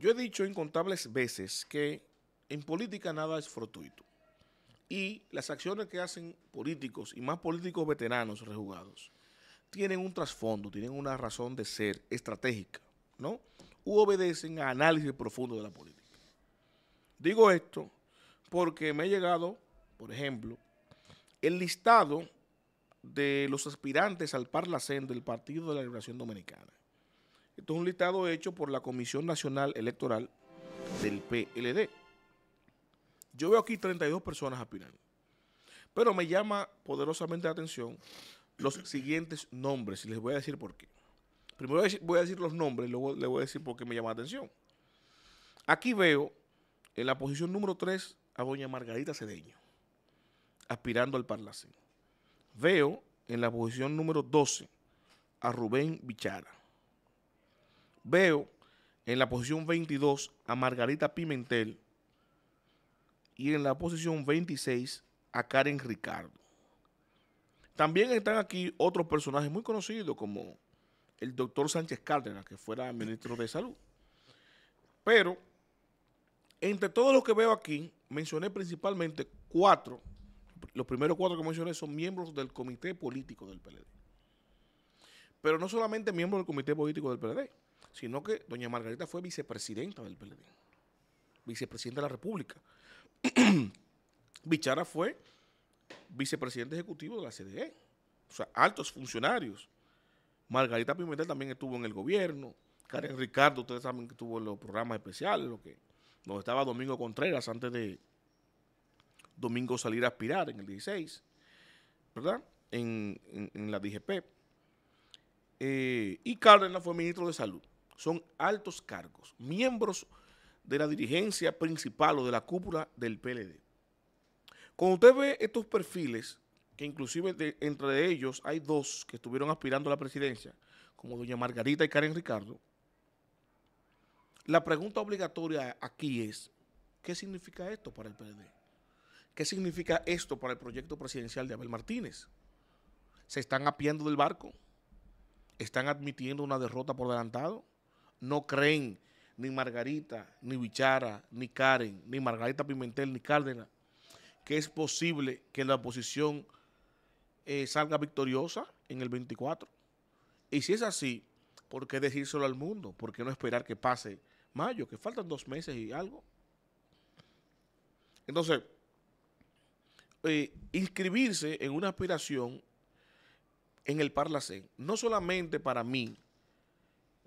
Yo he dicho incontables veces que en política nada es fortuito. Y las acciones que hacen políticos, y más políticos veteranos rejugados, tienen un trasfondo, tienen una razón de ser estratégica, ¿no? U obedecen a análisis profundo de la política. Digo esto porque me ha llegado, por ejemplo, el listado de los aspirantes al Parlacén del Partido de la Liberación Dominicana. Esto es un listado hecho por la Comisión Nacional Electoral del PLD. Yo veo aquí 32 personas aspirando. Pero me llama poderosamente la atención los siguientes nombres y les voy a decir por qué. Primero voy a decir los nombres luego les voy a decir por qué me llama la atención. Aquí veo en la posición número 3 a doña Margarita Cedeño, aspirando al Parlacén. Veo en la posición número 12 a Rubén Bichara. Veo en la posición 22 a Margarita Pimentel y en la posición 26 a Karen Ricardo. También están aquí otros personajes muy conocidos como el doctor Sánchez Cárdenas, que fuera ministro de Salud. Pero, entre todos los que veo aquí, mencioné principalmente cuatro. Los primeros cuatro que mencioné son miembros del comité político del PLD. Pero no solamente miembros del comité político del PLD, sino que doña Margarita fue vicepresidenta del PLD, vicepresidenta de la República. Bichara fue vicepresidente ejecutivo de la CDE, o sea, altos funcionarios. Margarita Pimentel también estuvo en el gobierno. Karen Ricardo, ustedes saben que estuvo en los programas especiales, lo que donde estaba Domingo Contreras antes de Domingo salir a aspirar en el 16, ¿verdad? En, la DGP. Eh, y Cárdenas fue ministro de Salud. Son altos cargos, miembros de la dirigencia principal o de la cúpula del PLD. Cuando usted ve estos perfiles, que inclusive entre ellos hay dos que estuvieron aspirando a la presidencia, como doña Margarita y Karen Ricardo, la pregunta obligatoria aquí es, ¿qué significa esto para el PLD? ¿Qué significa esto para el proyecto presidencial de Abel Martínez? ¿Se están apiando del barco? ¿Están admitiendo una derrota por adelantado? ¿No creen ni Margarita, ni Bichara, ni Karen, ni Margarita Pimentel, ni Cárdenas, que es posible que la oposición eh, salga victoriosa en el 24. Y si es así, ¿por qué decírselo al mundo? ¿Por qué no esperar que pase mayo, que faltan dos meses y algo? Entonces, eh, inscribirse en una aspiración en el Parlacén, no solamente para mí,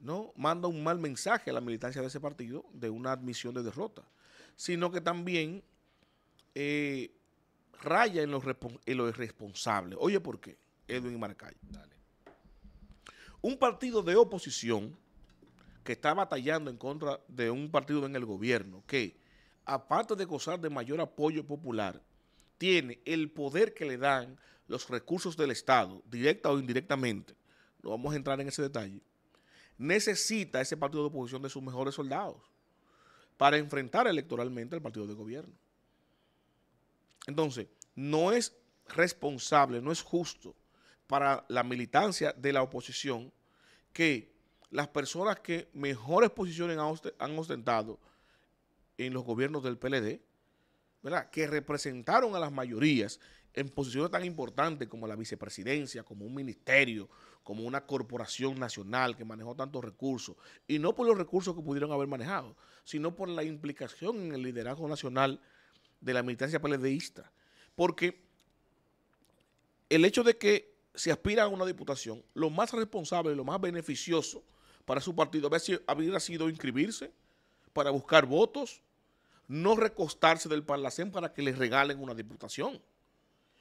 ¿no? manda un mal mensaje a la militancia de ese partido de una admisión de derrota, sino que también eh, raya en lo, irresponsable. Oye, ¿por qué? Edwin Marcay. Un partido de oposición que está batallando en contra de un partido en el gobierno que, aparte de gozar de mayor apoyo popular, tiene el poder que le dan los recursos del Estado, directa o indirectamente, no vamos a entrar en ese detalle, necesita ese partido de oposición de sus mejores soldados para enfrentar electoralmente al partido de gobierno. Entonces, no es responsable, no es justo para la militancia de la oposición que las personas que mejores posiciones han ostentado en los gobiernos del PLD, ¿verdad? que representaron a las mayorías en posiciones tan importantes como la vicepresidencia, como un ministerio, como una corporación nacional que manejó tantos recursos, y no por los recursos que pudieron haber manejado, sino por la implicación en el liderazgo nacional de la militancia PLDista. Porque el hecho de que se aspira a una diputación, lo más responsable, lo más beneficioso para su partido habría sido inscribirse para buscar votos, no recostarse del Parlacén para que les regalen una diputación.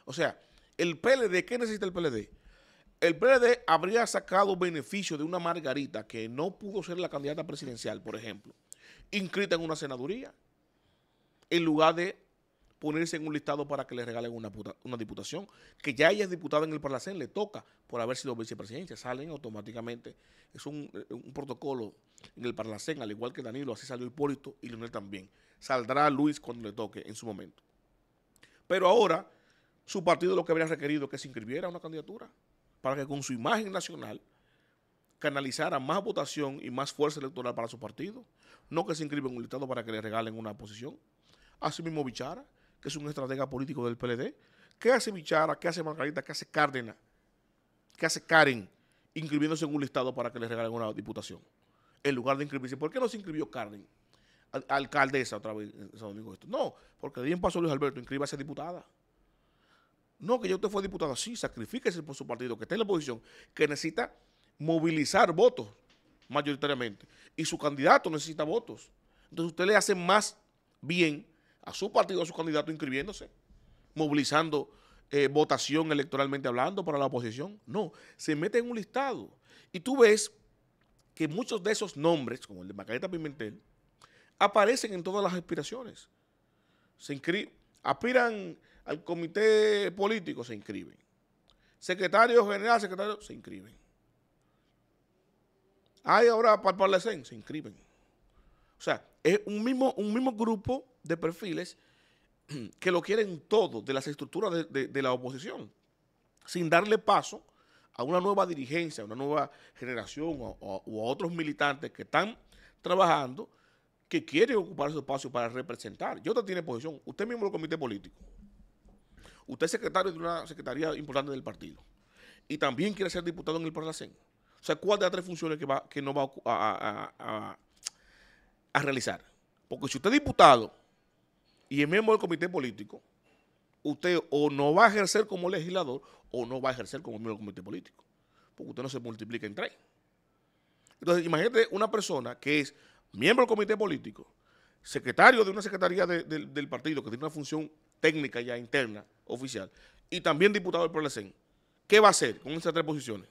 O sea, el PLD, ¿qué necesita el PLD? El PLD habría sacado beneficio de una Margarita que no pudo ser la candidata presidencial, por ejemplo, inscrita en una senaduría, en lugar de ponerse en un listado para que le regalen una, diputación, que ya ella es diputada en el Parlacén, le toca por haber sido vicepresidencia, salen automáticamente, es un, un protocolo en el Parlacén, al igual que Danilo, así salió Hipólito y Leonel también. Saldrá Luis cuando le toque en su momento. Pero ahora su partido lo que habría requerido que se inscribiera una candidatura para que con su imagen nacional canalizara más votación y más fuerza electoral para su partido, no que se inscriba en un listado para que le regalen una posición. Así mismo Bichara, que es un estratega político del PLD. ¿Qué hace Bichara? ¿Qué hace Margarita? ¿Qué hace Cárdenas? ¿Qué hace Karen inscribiéndose en un listado para que le regalen una diputación? En lugar de inscribirse. ¿Por qué no se inscribió Karen? Alcaldesa otra vez esto. No, porque de ahí en paso Luis Alberto esa diputada. No, que ya usted fue diputado. Sí, sacrifíquese por su partido, que esté en la oposición, que necesita movilizar votos mayoritariamente. Y su candidato necesita votos. Entonces usted le hace más bien a su partido, a su candidato inscribiéndose, movilizando eh, votación electoralmente hablando para la oposición. No, se mete en un listado. Y tú ves que muchos de esos nombres, como el de Margarita Pimentel, aparecen en todas las aspiraciones. Se inscriben, aspiran al comité político, se inscriben. Secretario general, secretario, se inscriben. Hay ahora el se inscriben. O sea, es un mismo, un mismo grupo de perfiles que lo quieren todo de las estructuras de, la oposición, sin darle paso a una nueva dirigencia, a una nueva generación o, a otros militantes que están trabajando, que quieren ocupar ese espacio para representar. Y otra tiene posición. Usted mismo del comité político. Usted es secretario de una secretaría importante del partido. Y también quiere ser diputado en el Parlacén. O sea, ¿cuál de las tres funciones que, va, que no va a, realizar? Porque si usted es diputado y es miembro del comité político, usted o no va a ejercer como legislador o no va a ejercer como miembro del comité político. Porque usted no se multiplica en tres. Entonces, imagínate una persona que es miembro del comité político, secretario de una secretaría del partido que tiene una función técnica ya interna, oficial, y también diputado del PRLCEN. ¿Qué va a hacer con esas tres posiciones?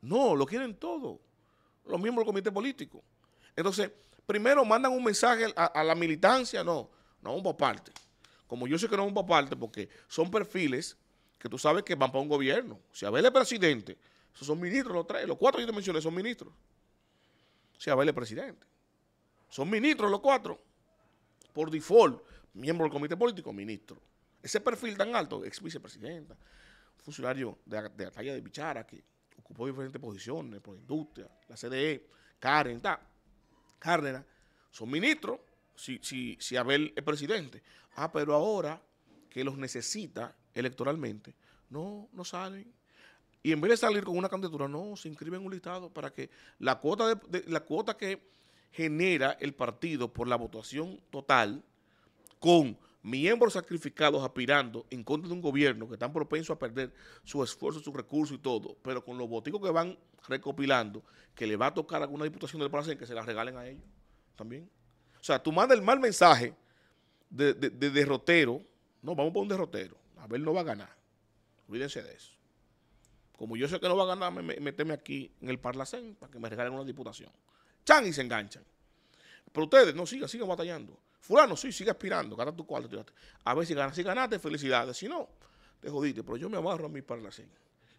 No, lo quieren todo. Los miembros del comité político. Entonces, primero mandan un mensaje a, la militancia, no, no un parte. Como yo sé que no es un parte, porque son perfiles que tú sabes que van para un gobierno. Si Abel es presidente, esos son ministros los tres, los cuatro que yo te mencioné son ministros. Si Abel es presidente. Son ministros los cuatro. Por default, miembro del comité político, ministro. Ese perfil tan alto, ex vicepresidenta, funcionario de, de la talla de Bichara, que ocupó diferentes posiciones, por industria, la CDE, Karen, ta, Cárdenas, son ministros, si, si, si Abel es presidente. Ah, pero ahora que los necesita electoralmente, no, no salen. Y en vez de salir con una candidatura, no, se inscriben en un listado para que la cuota, de, la cuota que genera el partido por la votación total con miembros sacrificados aspirando en contra de un gobierno que están propensos a perder su esfuerzo, sus recursos y todo, pero con los boticos que van recopilando, que le va a tocar alguna diputación del Parlacén, que se la regalen a ellos también. O sea, tú mandas el mal mensaje de, derrotero, no, vamos por un derrotero, a ver, no va a ganar, olvídense de eso. Como yo sé que no va a ganar, me, meteme aquí en el Parlacén para que me regalen una diputación. Chan y se enganchan. Pero ustedes, no, sigan, sigan batallando. Fulano, sí, sigue aspirando, gana tu cuarto. A ver si ganas. Si ganaste, felicidades. Si no, te jodiste. Pero yo me amarro a mi parlacén.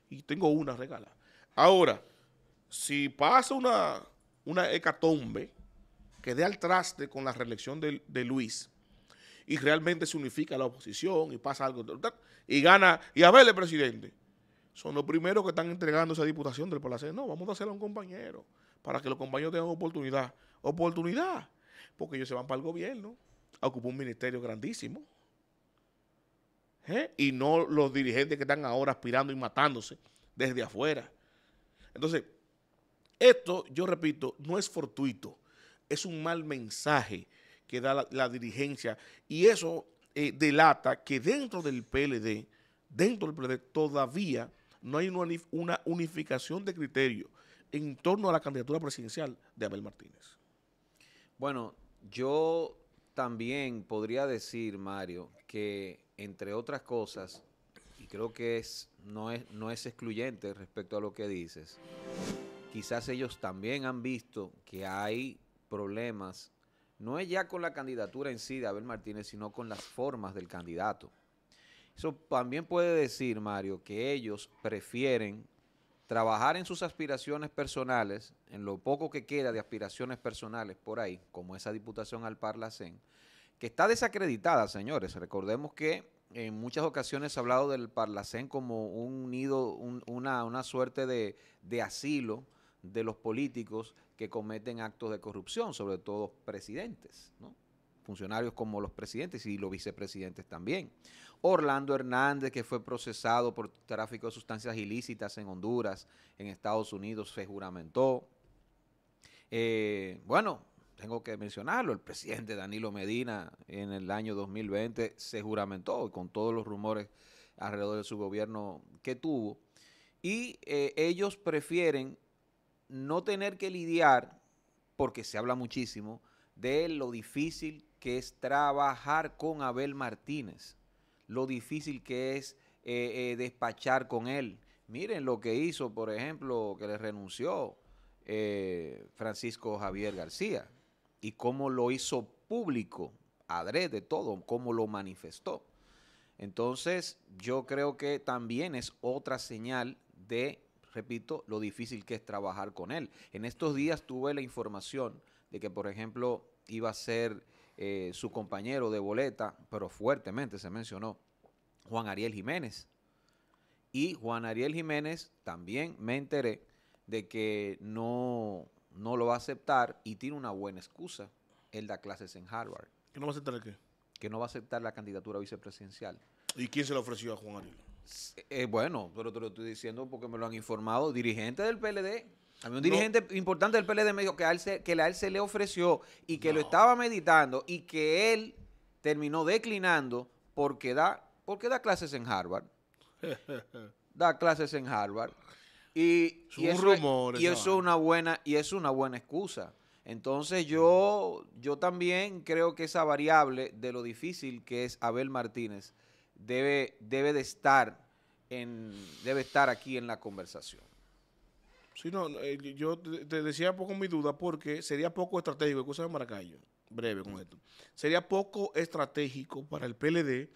Y tengo una regala. Ahora, si pasa una, una hecatombe que dé al traste con la reelección de, Luis y realmente se unifica la oposición y pasa algo y gana, y a verle presidente, son los primeros que están entregando esa diputación del Palacén. No, vamos a hacerlo a un compañero para que los compañeros tengan oportunidad. Oportunidad porque ellos se van para el gobierno a ocupar un ministerio grandísimo. ¿eh? Y no los dirigentes que están ahora aspirando y matándose desde afuera. Entonces, esto, yo repito, no es fortuito, es un mal mensaje que da la, dirigencia y eso eh, delata que dentro del PLD, dentro del PLD todavía no hay una, una unificación de criterios en torno a la candidatura presidencial de Abel Martínez. Bueno, yo también podría decir, Mario, que entre otras cosas, y creo que es, no, es, no es excluyente respecto a lo que dices, quizás ellos también han visto que hay problemas, no es ya con la candidatura en sí de Abel Martínez, sino con las formas del candidato. Eso también puede decir, Mario, que ellos prefieren trabajar en sus aspiraciones personales, en lo poco que queda de aspiraciones personales por ahí, como esa diputación al Parlacén, que está desacreditada, señores. Recordemos que en muchas ocasiones se ha hablado del Parlacén como un nido, una, suerte de, asilo de los políticos que cometen actos de corrupción, sobre todo presidentes, ¿no? funcionarios como los presidentes y los vicepresidentes también. Orlando Hernández, que fue procesado por tráfico de sustancias ilícitas en Honduras, en Estados Unidos, se juramentó. Eh, bueno, tengo que mencionarlo, el presidente Danilo Medina en el año 2020 se juramentó con todos los rumores alrededor de su gobierno que tuvo. Y eh, ellos prefieren no tener que lidiar, porque se habla muchísimo, de lo difícil que es trabajar con Abel Martínez, lo difícil que es eh, eh, despachar con él. Miren lo que hizo, por ejemplo, que le renunció eh, Francisco Javier García y cómo lo hizo público, adrede todo, cómo lo manifestó. Entonces, yo creo que también es otra señal de, repito, lo difícil que es trabajar con él. En estos días tuve la información de que, por ejemplo, iba a ser eh, su compañero de boleta, pero fuertemente se mencionó, Juan Ariel Jiménez. Y Juan Ariel Jiménez también me enteré de que no, no lo va a aceptar y tiene una buena excusa. Él da clases en Harvard. ¿Que no va a aceptar el qué? Que no va a aceptar la candidatura vicepresidencial. ¿Y quién se le ofreció a Juan Ariel? Eh, bueno, pero te lo estoy diciendo porque me lo han informado. Dirigente del PLD. A mí un dirigente importante del PLD me dijo que a él se, que a él se le ofreció y que lo estaba meditando y que él terminó declinando porque da, porque da clases en Harvard. da clases en Harvard. Y, Es un eso, rumor, y eso es una buena, y es una buena excusa. Entonces yo, yo también creo que esa variable de lo difícil que es Abel Martínez debe, debe de estar en, debe estar aquí en la conversación. Sí, no, eh, yo te decía poco mi duda porque sería poco estratégico, escúchame Maracayo, breve con esto. Sería poco estratégico para el PLD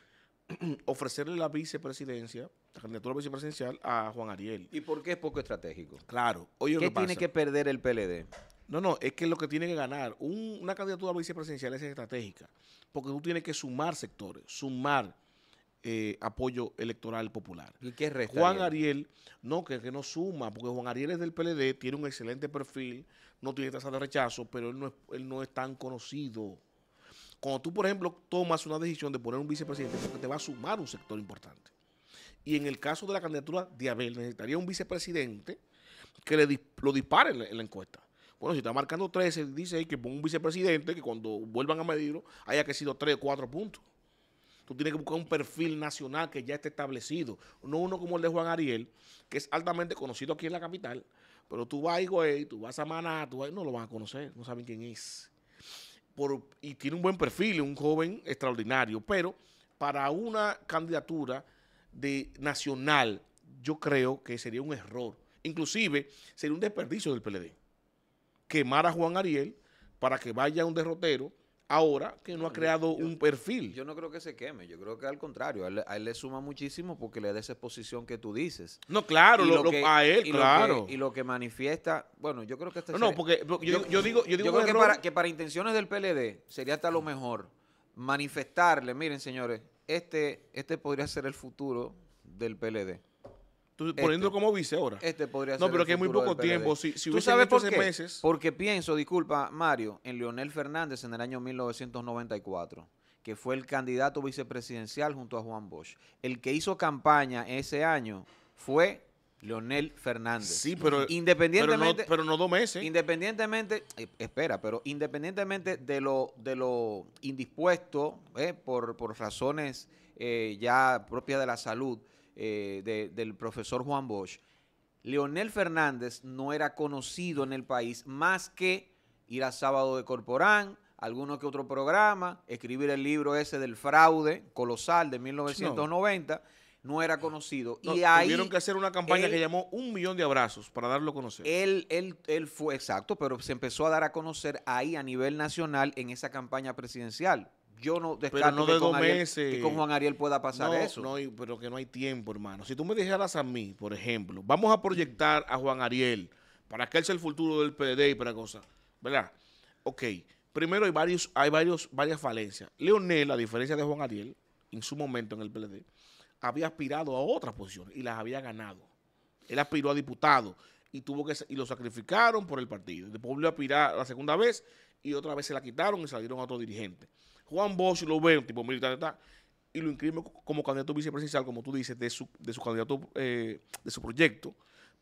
ofrecerle la vicepresidencia, la candidatura vicepresidencial a Juan Ariel. ¿Y por qué es poco estratégico? Claro, oye, ¿Qué que tiene pasa. que perder el PLD? No, no, es que lo que tiene que ganar un- una candidatura vicepresidencial es estratégica, porque tú tienes que sumar sectores, sumar eh, apoyo electoral popular. ¿Y qué resta? Juan Ariel, no, que, que no suma, porque Juan Ariel es del PLD, tiene un excelente perfil, no tiene tasa de rechazo, pero él no es, él no es tan conocido. Cuando tú, por ejemplo, tomas una decisión de poner un vicepresidente, porque te va a sumar un sector importante. Y en el caso de la candidatura de Abel, necesitaría un vicepresidente que le dis- lo dispare en la, en la encuesta. Bueno, si está marcando 13, dice ahí que ponga un vicepresidente que cuando vuelvan a medirlo haya que sido 3 o 4 puntos. Tú tienes que buscar un perfil nacional que ya esté establecido. No uno como el de Juan Ariel, que es altamente conocido aquí en la capital. Pero tú vas a Higüey, tú vas a Maná, tú vas- no lo van a conocer, no saben quién es. Y tiene un buen perfil, un joven extraordinario. Pero para una candidatura de nacional, yo creo que sería un error. Inclusive sería un desperdicio del PLD. Quemar a Juan Ariel para que vaya un derrotero ahora que no ha creado un perfil. Yo no creo que se queme, yo creo que al contrario, a él, a él le suma muchísimo porque le da esa exposición que tú dices. No, claro, lo- lo- que- a él, y lo claro. que- y lo que manifiesta, bueno, yo creo que este no, no, porque yo, yo digo, yo digo yo un creo que para, que para intenciones del PLD sería hasta lo mejor manifestarle, miren señores, este, este podría ser el futuro del PLD. Tú poniéndolo este. como vice ahora. Este podría No, ser pero el que es muy poco tiempo. Si, si ¿Tú sabes por qué? meses. Porque pienso, disculpa, Mario, en Leonel Fernández en el año 1994, que fue el candidato vicepresidencial junto a Juan Bosch. El que hizo campaña ese año fue Leonel Fernández. Sí, pero, independientemente, pero, no, pero no dos meses. independientemente, eh, espera, pero independientemente de lo, de lo indispuesto, eh, por, por razones eh, ya propias de la salud eh, de- del profesor Juan Bosch, Leonel Fernández no era conocido en el país más que ir a Sábado de Corporán, alguno que otro programa, escribir el libro ese del fraude colosal de 1990, no, era conocido. No, y ahí tuvieron que hacer una campaña él- que llamó un millón de abrazos para darlo a conocer. él, él, él fue, exacto, pero se empezó a dar a conocer ahí a nivel nacional en esa campaña presidencial. Yo no descarto no que, de con Ariel, meses. que con Juan Ariel pueda pasar no, eso. no, pero que no hay tiempo, hermano. Si tú me dijeras a mí, por ejemplo, vamos a proyectar a Juan Ariel para que él sea el futuro del PLD y para cosas, ¿verdad? Ok, primero hay varios, hay varios, varias falencias. Leonel, a diferencia de Juan Ariel, en su momento en el PLD, había aspirado a otras posiciones y las había ganado. Él aspiró a diputado. y tuvo que y lo sacrificaron por el partido. Después volvió a aspirar la segunda vez y otra vez se la quitaron y salieron a otro dirigente. Juan Bosch lo ve, un tipo militar, y lo inscribe como candidato vicepresidencial, como tú dices, de su, de su candidato, eh, de su proyecto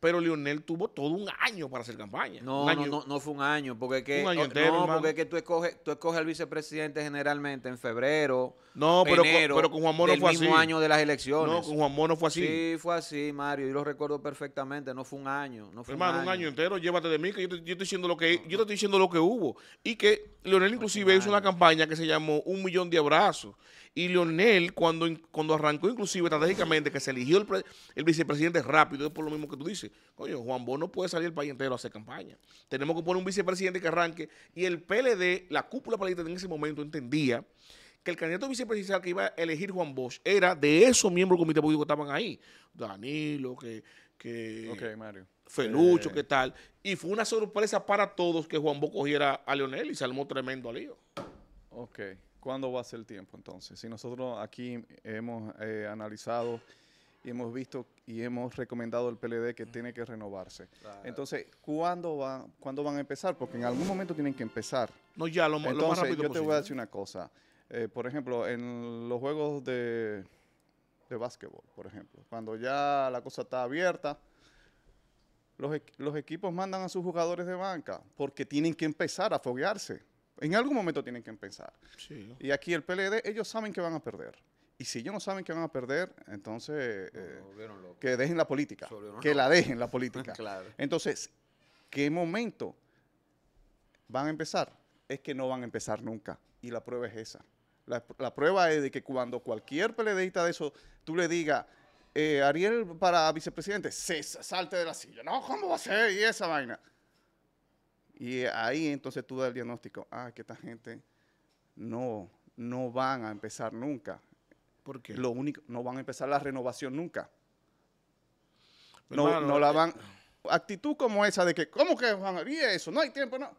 pero Lionel tuvo todo un año para hacer campaña. No, no, no, no, fue un año, porque que, un año entero, no, porque que tú escoges, tú escoges al vicepresidente generalmente en febrero, no, pero, enero, pero con Juan Mono fue mismo año de las elecciones. No, con Juan Mono fue así. Sí, fue así, Mario, yo lo recuerdo perfectamente, no fue un año, no fue Hermano, un año. un año entero, llévate de mí, que yo te, yo estoy diciendo lo que yo te estoy diciendo lo que hubo. Y que Leonel inclusive hizo una campaña que se llamó Un Millón de Abrazos. Y Leonel, cuando, cuando arrancó inclusive estratégicamente, que se eligió el, el vicepresidente rápido, es por lo mismo que tú dices, coño, Juan Bono puede salir el país entero a hacer campaña. Tenemos que poner un vicepresidente que arranque. Y el PLD, la cúpula política en ese momento entendía que el candidato vicepresidencial que iba a elegir Juan Bosch era de esos miembros del comité político que estaban ahí. Danilo, que, que Mario. Felucho, eh. ¿qué tal? Y fue una sorpresa para todos que Juan Bosch cogiera a Leonel y se armó tremendo lío. Ok. ¿Cuándo va a ser el tiempo entonces? Si nosotros aquí hemos eh, analizado y hemos visto y hemos recomendado al PLD que tiene que renovarse. Entonces, ¿cuándo, va, ¿cuándo van a empezar? Porque en algún momento tienen que empezar. No, ya, lo, entonces, lo más rápido yo te voy a decir una cosa. Eh, por ejemplo, en los juegos de, de básquetbol, por ejemplo, cuando ya la cosa está abierta, los, los equipos mandan a sus jugadores de banca porque tienen que empezar a foguearse. En algún momento tienen que empezar. Y aquí el PLD, ellos saben que van a perder. Y si ellos no saben que van a perder, entonces eh, que dejen la política. Que la dejen la política. Entonces, ¿qué momento van a empezar? Es que no van a empezar nunca. Y la prueba es esa. La, prueba es de que cuando cualquier PLDista de eso, tú le digas, eh, Ariel para vicepresidente, se salte de la silla. No, ¿cómo va a ser? Y esa vaina. Y ahí entonces tú das el diagnóstico, ah, que esta gente no, no van a empezar nunca. ¿Por qué? Lo único, no van a empezar la renovación nunca. No, no la eh, van... Actitud como esa de que, ¿cómo que van a eso? No hay tiempo, no.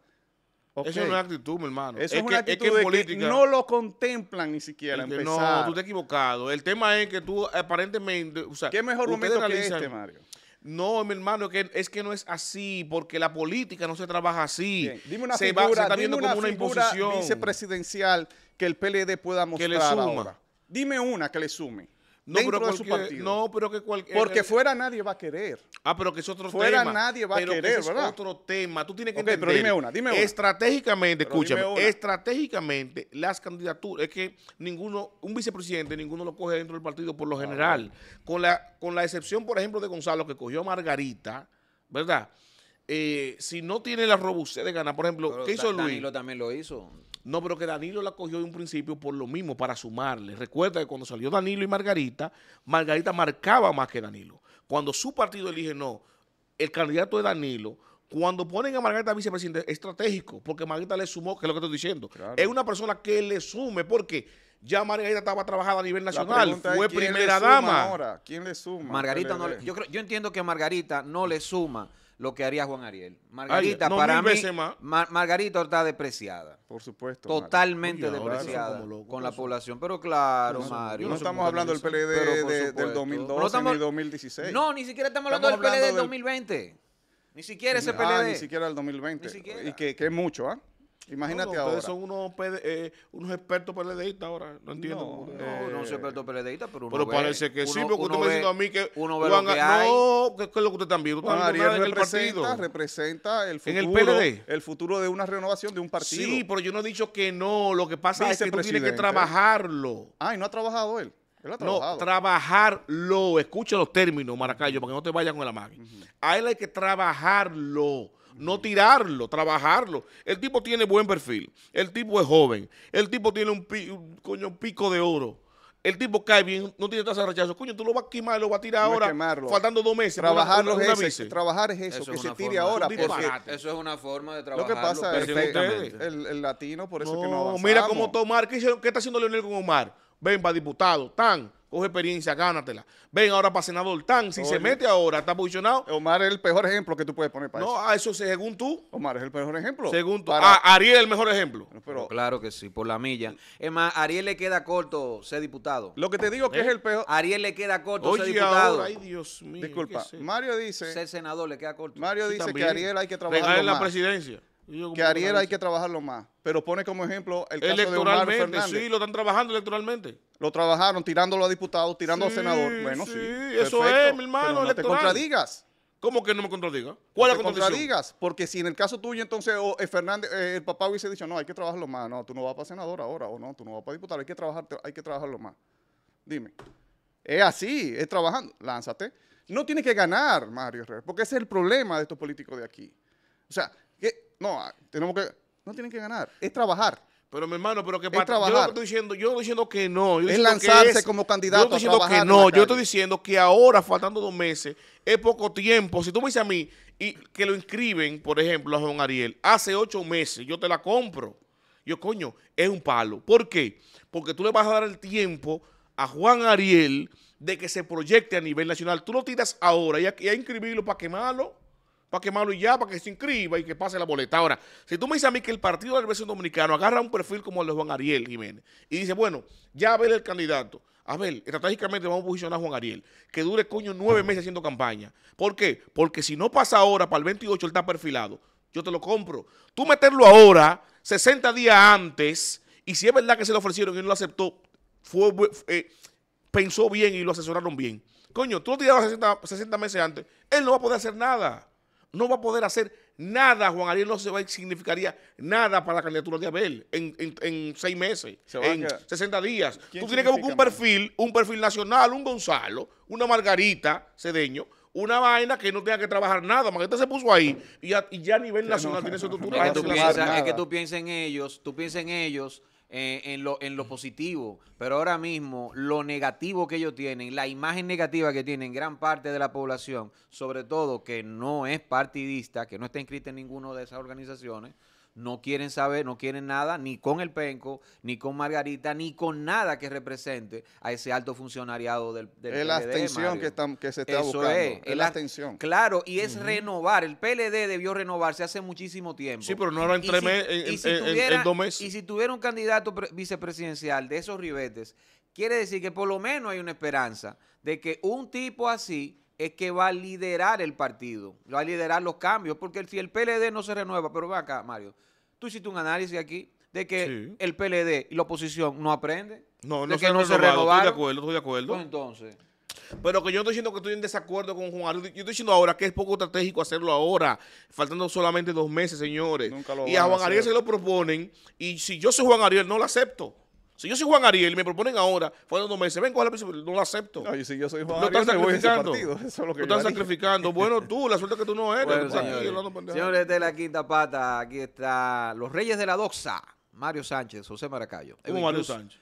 Eso no es actitud, mi hermano. Eso es, una actitud que, política, no lo contemplan ni siquiera empezar. No, tú te has equivocado. El tema es que tú aparentemente... O sea, ¿Qué mejor momento que este, Mario? No, mi hermano, es que, es que no es así, porque la política no se trabaja así. Dime una se, figura, se está viendo como una imposición. vicepresidencial que el PLD pueda mostrar que le suma. Dime una que le sume. No, pero de su partido. No, pero que cualquier... Porque fuera nadie va a querer. Ah, pero que es otro tema. Fuera nadie va a querer, es ¿verdad? otro tema. Tú tienes que okay, pero dime una, dime una. Estratégicamente, escúchame, estratégicamente las candidaturas, es que ninguno, un vicepresidente, ninguno lo coge dentro del partido por lo ah, general. con, la, con la excepción, por ejemplo, de Gonzalo, que cogió a Margarita, ¿verdad? Eh, si no tiene la robustez de ganar, por ejemplo, ¿qué hizo Luis? Danilo también lo hizo. No, pero que Danilo la cogió de un principio por lo mismo, para sumarle. Recuerda que cuando salió Danilo y Margarita, Margarita marcaba más que Danilo. Cuando su partido elige no, el candidato es Danilo, cuando ponen a Margarita vicepresidente es estratégico, porque Margarita le sumó, que es lo que estoy diciendo. Es una persona que le sume, porque ya Margarita estaba trabajando a nivel nacional, fue primera dama. Ahora? ¿Quién le suma? Margarita no yo, creo, yo entiendo que Margarita no le suma lo que haría Juan Ariel. Margarita, para mí, Margarita está despreciada. Por supuesto. Totalmente despreciada con la población. Pero claro, Mario. No estamos hablando del PLD del 2012 ni 2016. No, ni siquiera estamos hablando del PLD del 2020. Ni siquiera ese PLD. Ah, ni siquiera del 2020. Y que, que es mucho, ¿ah? Imagínate ahora. Ustedes son unos, eh, unos expertos PLDistas ahora. No entiendo. No, no, no soy experto PLDista, pero uno Pero parece que sí, porque usted me diciendo a mí que... Uno ve lo que hay. No, ¿qué, es lo que usted está viendo? Juan Ariel en representa, el representa el futuro, ¿En el, PLD? el futuro de una renovación de un partido. Sí, pero yo no he dicho que no. Lo que pasa es que tú tienes que trabajarlo. Ah, ¿y no ha trabajado él? Él ha trabajado. No, trabajarlo. Escucha los términos, Maracayo, para que no te vayas con el amague. A él hay que trabajarlo no tirarlo, trabajarlo. El tipo tiene buen perfil, el tipo es joven, el tipo tiene un, coño, pico de oro. El tipo cae bien, no tiene tasa de rechazo. Coño, tú lo vas a quemar, lo vas a tirar ahora, faltando dos meses. Trabajarlo es trabajar es eso, que se tire ahora. eso es una forma de trabajar. Lo que pasa es que el, latino, por eso es que no Mira cómo tomar, ¿qué, está haciendo Leonel con Omar? Ven, va diputado, tan, coge experiencia, gánatela. Ven ahora para senador, tan, si se mete ahora, está posicionado. Omar es el peor ejemplo que tú puedes poner para No, eso. a eso según tú, Omar es el peor ejemplo. según tú. Para- Ah, Ariel el mejor ejemplo. pero Claro que sí, por la milla. Es más, Ariel le queda corto ser diputado. lo que te digo que ¿Eh? es el peor. Ariel le queda corto ser diputado. ahora, ay Dios mío. Disculpa. Mario dice, Ser senador le queda corto. Mario Sí, dice que. Ariel hay que Regalen trabajarlo la más. presidencia. Que Ariel hay que trabajarlo más. Pero pone como ejemplo el caso de Electoralmente, Fernández. sí, lo están trabajando electoralmente. Lo trabajaron tirándolo a diputado, tirando Sí, a senador. Bueno, sí. sí, eso perfecto, es, mi hermano, pero no te contradigas. ¿Cómo que no me contradiga? ¿Cuál es la contradicción? contradigas. Porque si en el caso tuyo, entonces, o, eh, Fernández, eh, el papá hubiese dicho, no, hay que trabajarlo más. No, tú no vas para senador ahora, o no, tú no vas para diputado. Hay que, trabajar, hay que trabajarlo más. Dime. Es así, es trabajando. Lánzate. No tienes que ganar, Mario Herrera, porque ese es el problema de estos políticos de aquí. O sea, no, ah, tenemos que, no tienen que ganar, es trabajar. Pero mi hermano, pero que Es pata- yo trabajar. que estoy diciendo, yo estoy diciendo que no. Yo Es diciendo que lanzarse como candidato Yo estoy a diciendo trabajar que no. Yo estoy diciendo que ahora, faltando dos meses, es poco tiempo. Si tú me dices a mí y que lo inscriben, por ejemplo, a Juan Ariel, hace ocho meses, yo te la compro. Yo, coño, es un palo. ¿Por qué? Porque tú le vas a dar el tiempo a Juan Ariel de que se proyecte a nivel nacional. Tú lo tiras ahora y a, y a inscribirlo para quemarlo. Para quemarlo y ya, para que se inscriba y que pase la boleta. Ahora, si tú me dices a mí que el Partido de la Liberación Dominicano agarra un perfil como el de Juan Ariel Jiménez y dice, bueno, ya a ver el candidato, a ver, estratégicamente vamos a posicionar a Juan Ariel, que dure coño nueve meses haciendo campaña. ¿Por qué? Porque si no pasa ahora, para el 28 él está perfilado, yo te lo compro. Tú meterlo ahora, 60 días antes, y si es verdad que se lo ofrecieron y él lo aceptó, fue, eh, pensó bien y lo asesoraron bien. Coño, tú lo tirabas 60, 60 meses antes, él no va a poder hacer nada. No va a poder hacer nada, Juan Ariel no se va, significaría nada para la candidatura de Abel en, en- en seis meses, Se a en quedar. 60 días. ¿Quién Tú tienes que buscar un perfil, un perfil nacional, un Gonzalo, una Margarita Cedeño, una vaina que no tenga que trabajar nada. Margarita se puso ahí y ya, y ya a nivel nacional tiene su estructura. Es que, no es tú piensas en ellos, tú piensas en ellos eh, en, lo, en lo positivo, pero ahora mismo lo negativo que ellos tienen, la imagen negativa que tienen gran parte de la población, sobre todo que no es partidista, que no está inscrita en ninguna de esas organizaciones, no quieren saber, no quieren nada, ni con el Penco, ni con Margarita, ni con nada que represente a ese alto funcionariado del, del Es la PLD, abstención que, están- que se está Eso buscando. es, Es, la abstención. Claro, y es renovar. El PLD debió renovarse hace muchísimo tiempo. Sí, pero no ahora en Y tres si- meses, en- y si en- en- en tuviera- dos meses. Y si tuviera un candidato pre- vicepresidencial de esos ribetes, quiere decir que por lo menos hay una esperanza de que un tipo así es que va a liderar el partido, va a liderar los cambios, porque si el PLD no se renueva, pero ve acá, Mario, tú hiciste un análisis aquí de que Sí. el PLD y la oposición no aprende. No, de no que se, no se renovado, Estoy de renovaron. acuerdo, estoy de acuerdo. Pues entonces, Pero que yo no estoy diciendo que estoy en desacuerdo con Juan Ariel. Yo estoy diciendo ahora que es poco estratégico hacerlo ahora, faltando solamente dos meses, señores. Nunca lo y a Juan Ariel se lo proponen. Y si yo soy Juan Ariel, no lo acepto. Si yo soy Juan Ariel y me proponen ahora, faltando dos meses, ven, coge la presidencia, no lo acepto. No, y si yo soy Juan Lo están voy a ese sacrificando. partido. Eso es lo que están sacrificando. Bueno, tú, la suerte que tú no eres. Bueno, señores, de la quinta pata, aquí está los Reyes de la Doxa, Mario Sánchez, José Maracayo. Edwin Mario Cruz, Sánchez.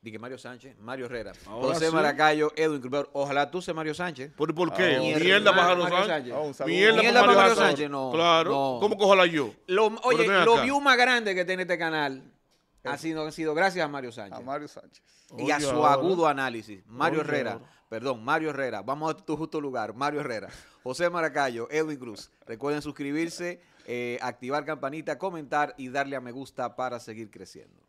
Dije Mario Sánchez, Mario Herrera, Ahora José sí. Maracayo, Edwin Cruz. Ojalá tú seas Mario Sánchez. ¿Por, por qué? Ah, Mierda, Mierda, para Mario Sánchez. Sánchez. Ah. Mierda, Mierda para Mario Sánchez. Sánchez, no, Claro. no. ¿Cómo que ojalá yo? Lo, oye, lo acá. views más grande que tiene este canal ha sido, sido gracias a Mario Sánchez. A Mario Sánchez. y a su ahora. agudo análisis. Mario Oye, Herrera, ahora. perdón, Mario Herrera, vamos a tu justo lugar, Mario Herrera, José Maracayo, Edwin Cruz. Recuerden suscribirse, eh, activar campanita, comentar y darle a me gusta para seguir creciendo.